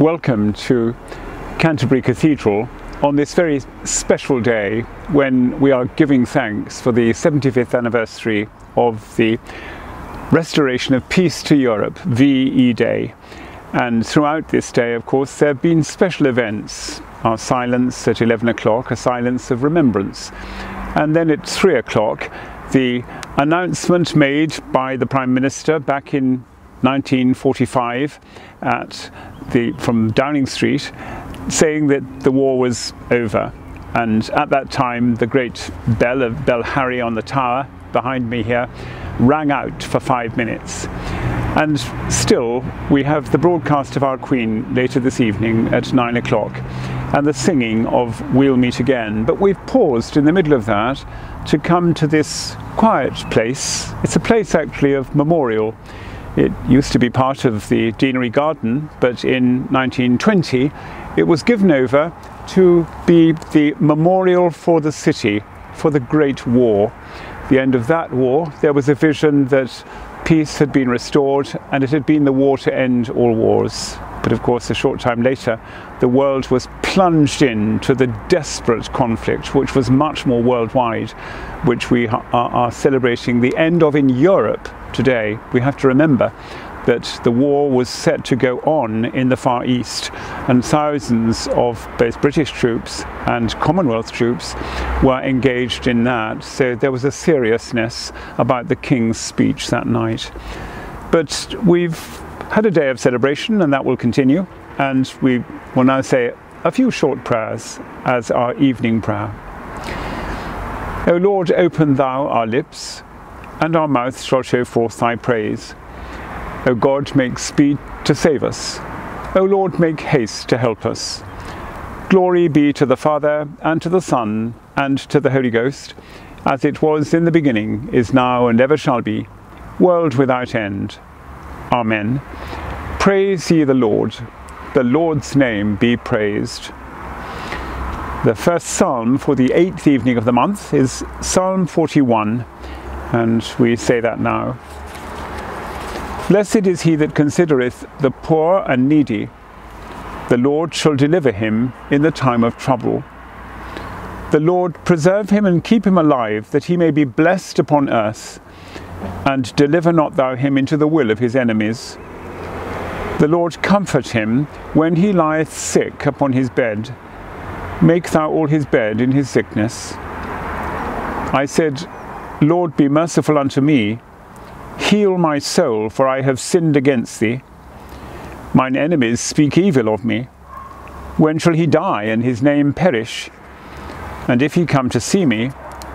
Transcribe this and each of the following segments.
Welcome to Canterbury Cathedral on this very special day when we are giving thanks for the 75th anniversary of the restoration of peace to Europe, VE Day. And throughout this day, of course, there have been special events. Our silence at 11 o'clock, a silence of remembrance. And then at 3 o'clock, the announcement made by the Prime Minister back in 1945 at the, from Downing Street saying that the war was over. And at that time, the great bell of Bell Harry on the tower behind me here rang out for five minutes. And still, we have the broadcast of our Queen later this evening at nine o'clock and the singing of We'll Meet Again. But we've paused in the middle of that to come to this quiet place. It's a place actually of memorial. It used to be part of the Deanery Garden, but in 1920 it was given over to be the memorial for the city for the Great War. The end of that war, there was a vision that peace had been restored and it had been the war to end all wars. But of course, a short time later, the world was plunged into the desperate conflict, which was much more worldwide, which we are, celebrating the end of in Europe today. We have to remember that the war was set to go on in the Far East, and thousands of both British troops and Commonwealth troops were engaged in that. So there was a seriousness about the King's speech that night. But we've had a day of celebration, and that will continue. And we will now say a few short prayers as our evening prayer. O Lord, open thou our lips, and our mouth shall show forth thy praise. O God, make speed to save us. O Lord, make haste to help us. Glory be to the Father, and to the Son, and to the Holy Ghost, as it was in the beginning, is now, and ever shall be, world without end. Amen. Praise ye the Lord. The Lord's name be praised. The first psalm for the eighth evening of the month is Psalm 41, and we say that now. Blessed is he that considereth the poor and needy. The Lord shall deliver him in the time of trouble. The Lord preserve him and keep him alive, that he may be blessed upon earth. And deliver not thou him into the will of his enemies. The Lord comfort him when he lieth sick upon his bed. Make thou all his bed in his sickness. I said, Lord, be merciful unto me. Heal my soul, for I have sinned against thee. Mine enemies speak evil of me. When shall he die and his name perish? And if he come to see me,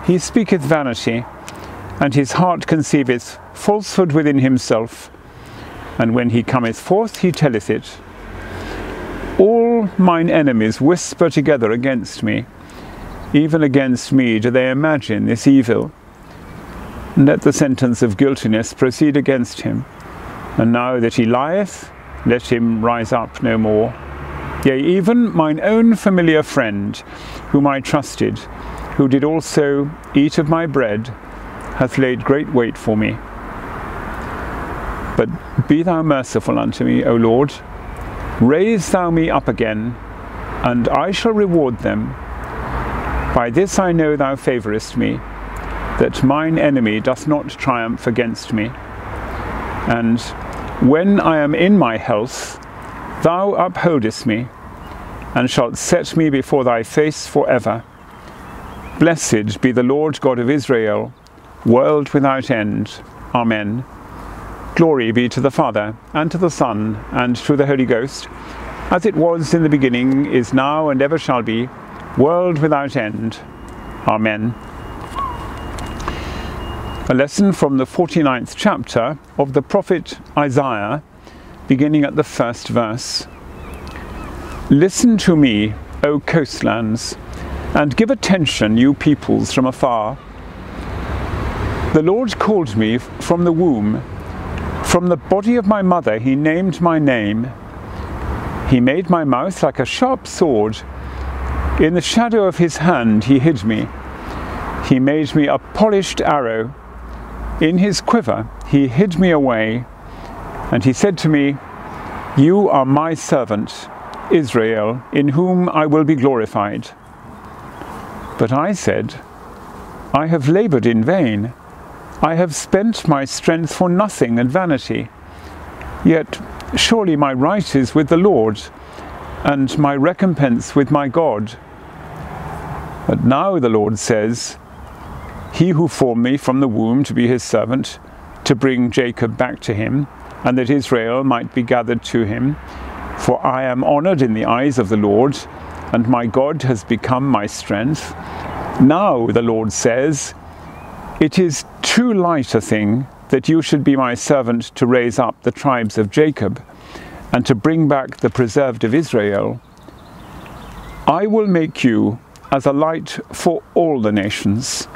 he speaketh vanity, and his heart conceiveth falsehood within himself. And when he cometh forth, he telleth it. All mine enemies whisper together against me. Even against me do they imagine this evil. Let the sentence of guiltiness proceed against him. And now that he lieth, let him rise up no more. Yea, even mine own familiar friend, whom I trusted, who did also eat of my bread, hath laid great weight for me. But be thou merciful unto me, O Lord, Raise thou me up again, and I shall reward them. By this I know thou favourest me, that mine enemy doth not triumph against me. And when I am in my health, thou upholdest me, and shalt set me before thy face for ever. Blessed be the Lord God of Israel, world without end. Amen. Glory be to the Father, and to the Son, and to the Holy Ghost, as it was in the beginning, is now, and ever shall be, world without end. Amen. A lesson from the 49th chapter of the prophet Isaiah, beginning at the first verse. Listen to me, O coastlands, and give attention, you peoples from afar. The Lord called me from the womb from the body of my mother he named my name. He made my mouth like a sharp sword. In the shadow of his hand he hid me. He made me a polished arrow. In his quiver he hid me away. And he said to me, You are my servant, Israel, in whom I will be glorified. But I said, I have laboured in vain. I have spent my strength for nothing and vanity. Yet surely my right is with the Lord, and my recompense with my God. But now the Lord says, He who formed me from the womb to be his servant, to bring Jacob back to him, and that Israel might be gathered to him, for I am honoured in the eyes of the Lord, and my God has become my strength. Now, the Lord says, It is too light a thing that you should be my servant to raise up the tribes of Jacob and to bring back the preserved of Israel. I will make you as a light for all the nations,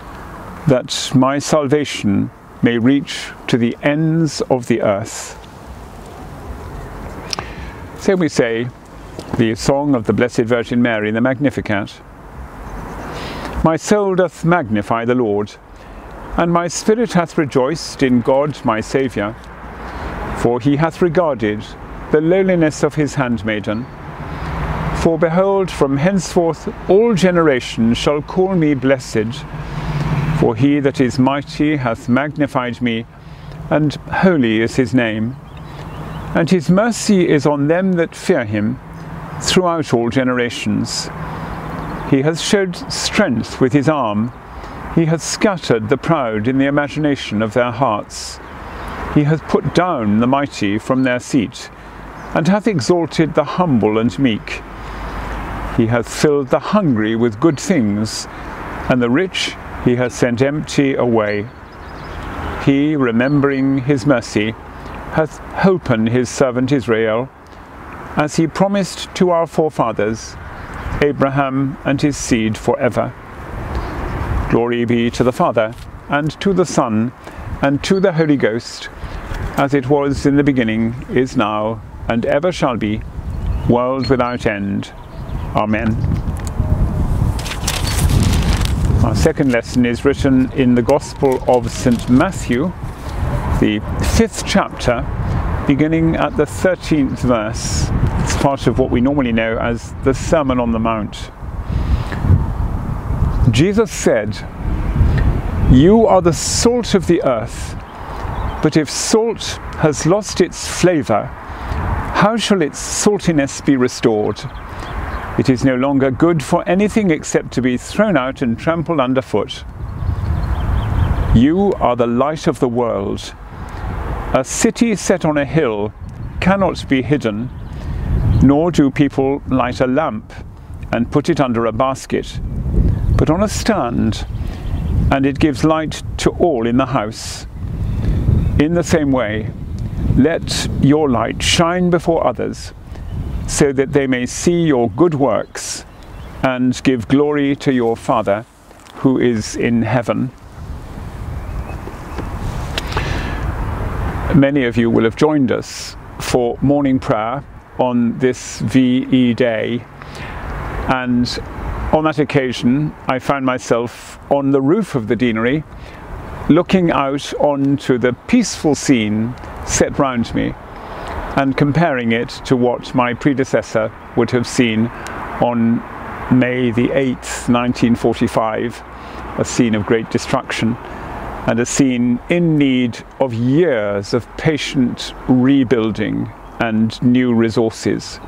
that my salvation may reach to the ends of the earth. So we say the song of the Blessed Virgin Mary in the Magnificat. My soul doth magnify the Lord, and my spirit hath rejoiced in God my Saviour, for he hath regarded the lowliness of his handmaiden. For behold, from henceforth all generations shall call me blessed, for he that is mighty hath magnified me, and holy is his name. And his mercy is on them that fear him throughout all generations. He has showed strength with his arm. He has scattered the proud in the imagination of their hearts. He hath put down the mighty from their seat, and hath exalted the humble and meek. He hath filled the hungry with good things, and the rich he has sent empty away. He, remembering his mercy, hath holpen his servant Israel, as he promised to our forefathers, Abraham and his seed forever. Glory be to the Father, and to the Son, and to the Holy Ghost, as it was in the beginning, is now, and ever shall be, world without end. Amen. Our second lesson is written in the Gospel of St. Matthew, the fifth chapter, beginning at the 13th verse. It's part of what we normally know as the Sermon on the Mount. Jesus said, You are the salt of the earth, but if salt has lost its flavour, how shall its saltiness be restored? It is no longer good for anything except to be thrown out and trampled underfoot. You are the light of the world. A city set on a hill cannot be hidden nor do people light a lamp and put it under a basket, but on a stand, and it gives light to all in the house. In the same way, let your light shine before others, so that they may see your good works and give glory to your Father who is in heaven. Many of you will have joined us for morning prayer on this VE day. And on that occasion, I found myself on the roof of the deanery, looking out onto the peaceful scene set round me and comparing it to what my predecessor would have seen on May the 8th, 1945, a scene of great destruction and a scene in need of years of patient rebuilding and new resources.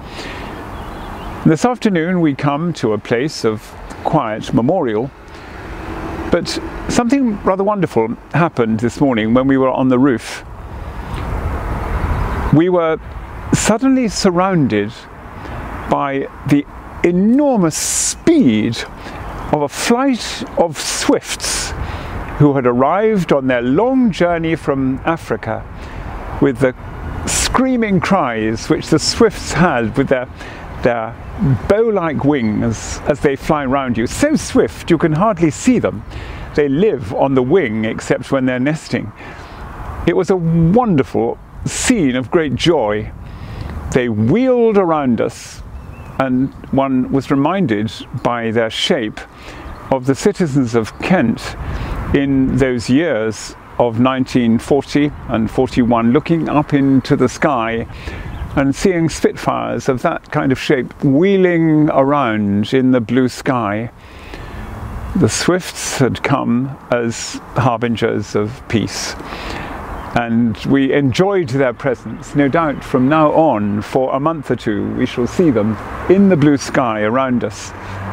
This afternoon we come to a place of quiet memorial, but something rather wonderful happened this morning when we were on the roof. We were suddenly surrounded by the enormous speed of a flight of swifts who had arrived on their long journey from Africa with the screaming cries which the swifts had with their, their bow-like wings as they fly around you. So swift you can hardly see them. They live on the wing except when they're nesting. It was a wonderful scene of great joy. They wheeled around us and one was reminded by their shape of the citizens of Kent in those years of 1940 and 41 looking up into the sky and seeing Spitfires of that kind of shape wheeling around in the blue sky. The Swifts had come as harbingers of peace and we enjoyed their presence. No doubt from now on, for a month or two, we shall see them in the blue sky around us,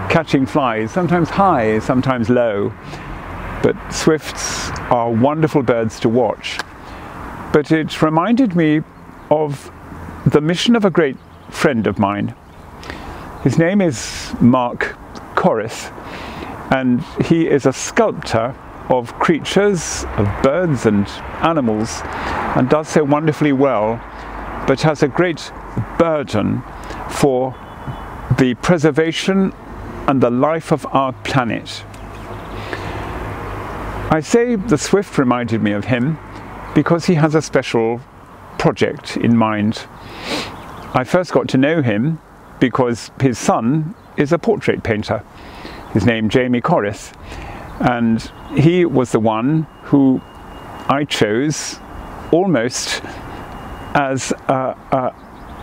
catching flies, sometimes high, sometimes low. But swifts are wonderful birds to watch. But it reminded me of the mission of a great friend of mine. His name is Mark Coreth, and he is a sculptor of creatures, of birds and animals, and does so wonderfully well, but has a great burden for the preservation and the life of our planet. I say the Swift reminded me of him because he has a special project in mind. I first got to know him because his son is a portrait painter. His name Jamie Coreth, and he was the one who I chose almost as a, a,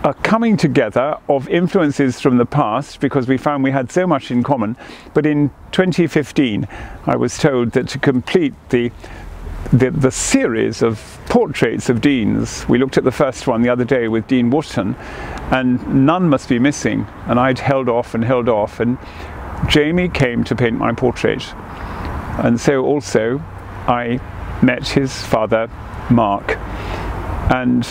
a, coming together of influences from the past because we found we had so much in common. But in 2015, I was told that to complete the the, the series of portraits of deans, we looked at the first one the other day with Dean Wotton, and none must be missing. And I'd held off and held off, and Jamie came to paint my portrait. And so also I met his father, Mark, and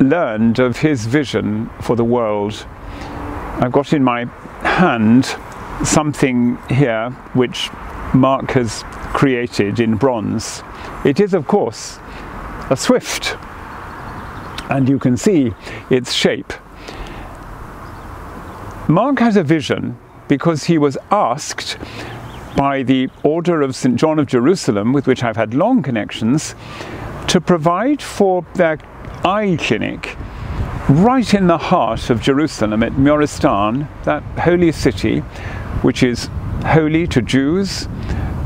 learned of his vision for the world. I've got in my hand something here which Mark has created in bronze. It is, of course, a swift, and you can see its shape. Mark has a vision because he was asked by the Order of St. John of Jerusalem, with which I've had long connections, to provide for their eye clinic right in the heart of Jerusalem at Muristan, that holy city, which is holy to Jews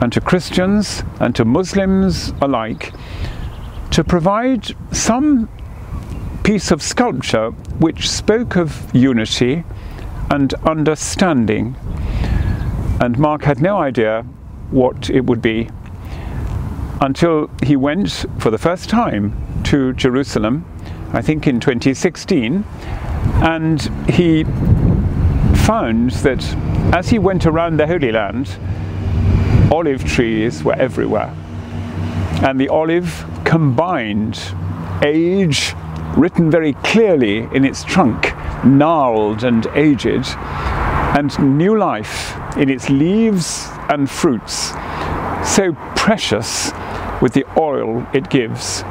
and to Christians and to Muslims alike, to provide some piece of sculpture which spoke of unity and understanding and Mark had no idea what it would be until he went for the first time to Jerusalem, I think in 2016, and he found that as he went around the Holy Land, olive trees were everywhere. And the olive combined age, written very clearly in its trunk, gnarled and aged, and new life in its leaves and fruits, so precious with the oil it gives,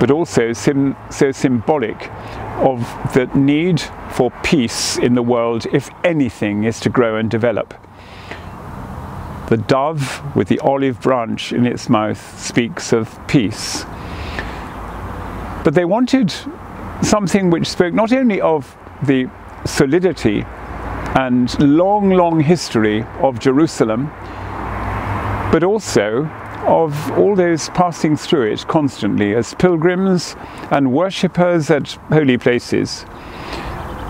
but also sim so symbolic of the need for peace in the world if anything is to grow and develop. The dove with the olive branch in its mouth speaks of peace. But they wanted something which spoke not only of the solidity and long, long history of Jerusalem, but also of all those passing through it constantly as pilgrims and worshippers at holy places.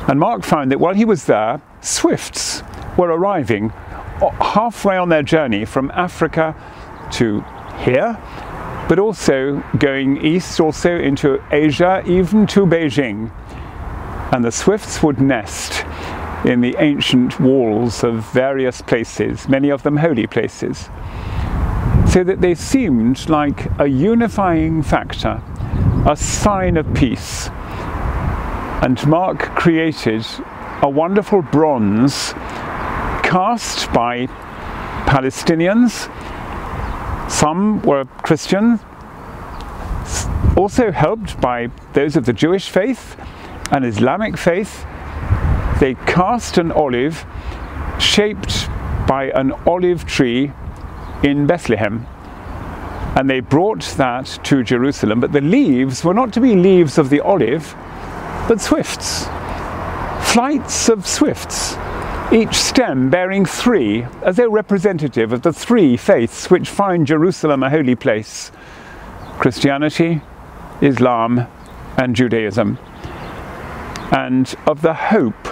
And Mark found that while he was there, swifts were arriving halfway on their journey from Africa to here, but also going east, also into Asia, even to Beijing. And the swifts would nest in the ancient walls of various places, many of them holy places, so that they seemed like a unifying factor, a sign of peace. And Mark created a wonderful bronze cast by Palestinians. Some were Christian, also helped by those of the Jewish faith and Islamic faith, they cast an olive shaped by an olive tree in Bethlehem. And they brought that to Jerusalem, but the leaves were not to be leaves of the olive, but swifts, flights of swifts, each stem bearing three, as though representative of the three faiths which find Jerusalem a holy place Christianity, Islam, and Judaism. and of the hope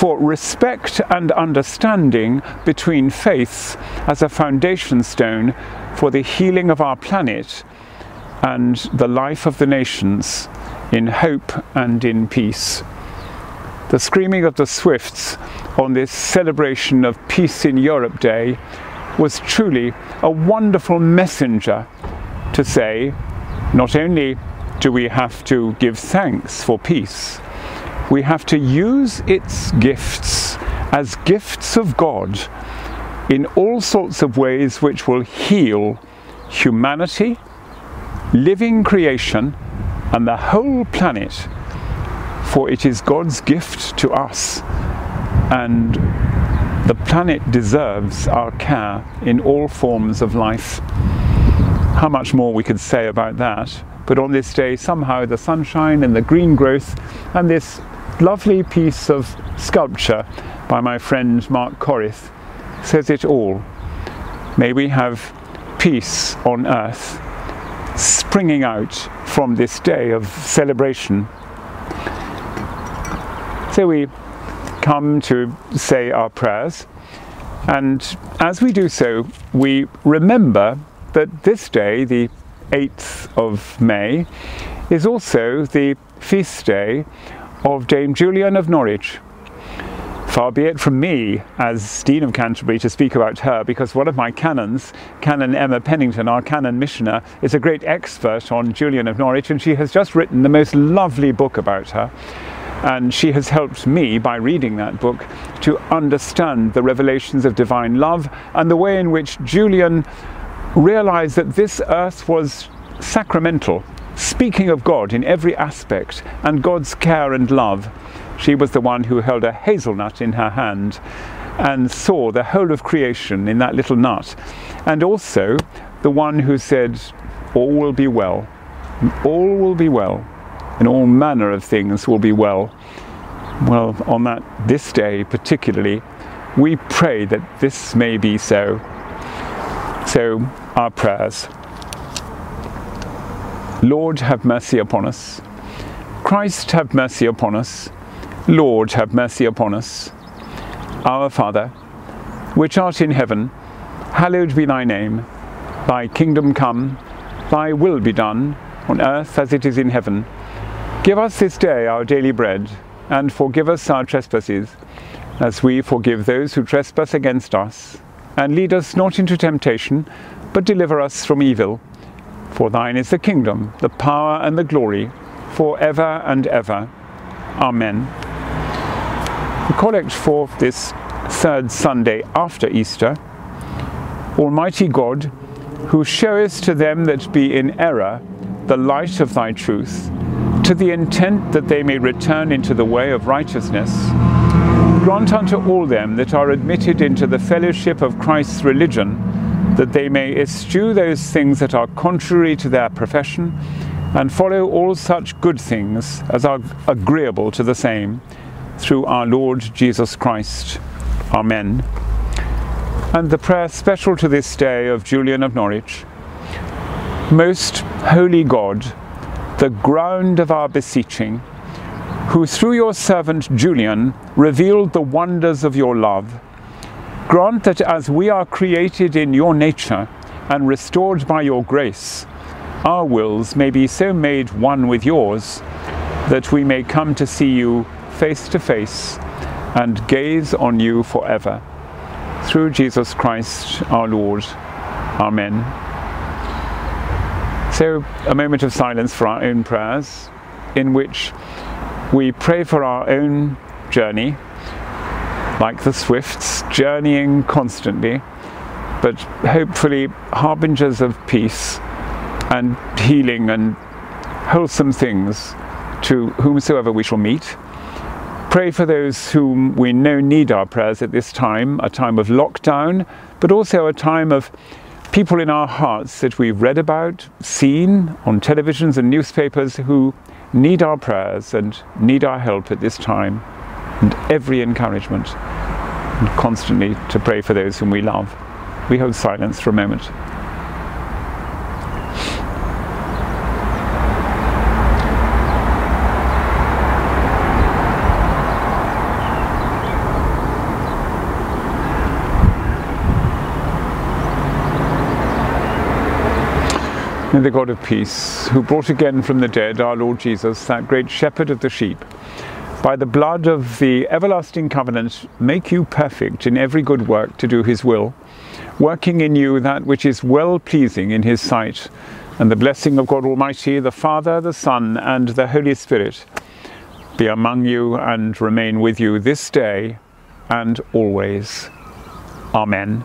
for respect and understanding between faiths as a foundation stone for the healing of our planet and the life of the nations in hope and in peace. The screaming of the Swifts on this celebration of Peace in Europe Day was truly a wonderful messenger to say not only do we have to give thanks for peace, we have to use its gifts as gifts of God in all sorts of ways which will heal humanity, living creation, and the whole planet. For it is God's gift to us, and the planet deserves our care in all forms of life. How much more we could say about that, but on this day, somehow the sunshine and the green growth and this lovely piece of sculpture by my friend Mark Coreth says it all. May we have peace on earth springing out from this day of celebration. So we come to say our prayers, and as we do so, we remember that this day, the 8th of May, is also the feast day of Dame Julian of Norwich. Far be it from me, as Dean of Canterbury, to speak about her, because one of my canons, Canon Emma Pennington, our canon missioner, is a great expert on Julian of Norwich, and she has just written the most lovely book about her. And she has helped me, by reading that book, to understand the revelations of divine love and the way in which Julian realized that this earth was sacramental speaking of God in every aspect and God's care and love. She was the one who held a hazelnut in her hand and saw the whole of creation in that little nut, and also the one who said, All will be well, all will be well, and all manner of things will be well. Well, on that this day particularly, we pray that this may be so. So, our prayers. Lord, have mercy upon us. Christ, have mercy upon us. Lord, have mercy upon us. Our Father, which art in heaven, hallowed be thy name. Thy kingdom come, thy will be done, on earth as it is in heaven. Give us this day our daily bread, and forgive us our trespasses, as we forgive those who trespass against us. And lead us not into temptation, but deliver us from evil. For thine is the kingdom, the power, and the glory, for ever and ever. Amen. The collect for this third Sunday after Easter. Almighty God, who showest to them that be in error the light of thy truth, to the intent that they may return into the way of righteousness, grant unto all them that are admitted into the fellowship of Christ's religion that they may eschew those things that are contrary to their profession, and follow all such good things as are agreeable to the same, through our Lord Jesus Christ. Amen. And the prayer special to this day of Julian of Norwich. Most holy God, the ground of our beseeching, who through your servant Julian revealed the wonders of your love, Grant that as we are created in your nature and restored by your grace, our wills may be so made one with yours that we may come to see you face to face and gaze on you forever. Through Jesus Christ our Lord. Amen. So, a moment of silence for our own prayers, in which we pray for our own journey like the swifts, journeying constantly, but hopefully harbingers of peace and healing and wholesome things to whomsoever we shall meet. Pray for those whom we know need our prayers at this time, a time of lockdown, but also a time of people in our hearts that we've read about, seen on televisions and newspapers who need our prayers and need our help at this time and every encouragement, and constantly to pray for those whom we love. We hold silence for a moment. May the God of peace, who brought again from the dead our Lord Jesus, that great shepherd of the sheep, by the blood of the everlasting covenant, make you perfect in every good work to do his will, working in you that which is well pleasing in his sight. And the blessing of God Almighty, the Father, the Son, and the Holy Spirit be among you and remain with you this day and always. Amen.